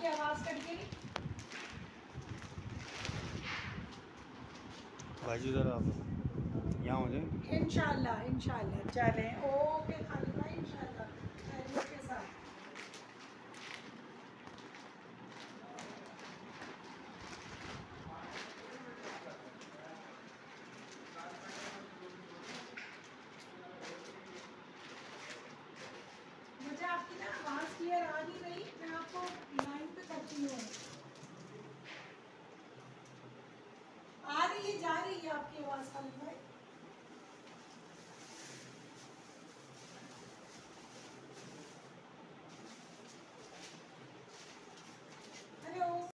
की आवाज़ करके बाजू जरा आप यहाँ हो जाए। इंशाल्लाह इंशाल्लाह चलें ओके। आगे जा रही है आपकी आवाज़ खालिद भाई